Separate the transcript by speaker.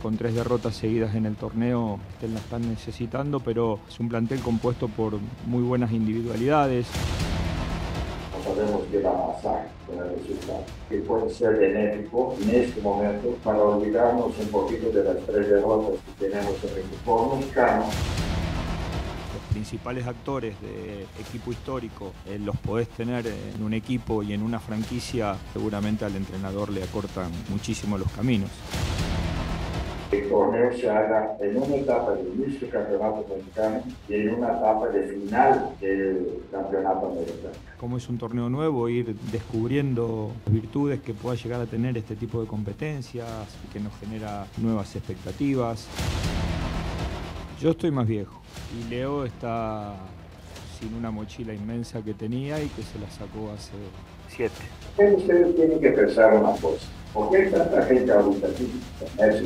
Speaker 1: con tres derrotas seguidas en el torneo que la están necesitando, pero es un plantel compuesto por muy buenas individualidades.
Speaker 2: Sabemos qué va a pasar con el resultado, que puede ser benéfico en este momento para olvidarnos un poquito de las tres derrotas que tenemos en el fútbol mexicano
Speaker 1: principales actores de equipo histórico eh, los podés tener en un equipo y en una franquicia, seguramente al entrenador le acortan muchísimo los caminos.
Speaker 2: El torneo se haga en una etapa de inicio del campeonato mexicano y en una etapa de final del campeonato americano.
Speaker 1: Como es un torneo nuevo, ir descubriendo virtudes que pueda llegar a tener este tipo de competencias, que nos genera nuevas expectativas. Yo estoy más viejo y Leo está sin una mochila inmensa que tenía y que se la sacó hace siete.
Speaker 2: Ustedes tienen que pensar una cosa. ¿Por qué tanta gente ahorita aquí? Eso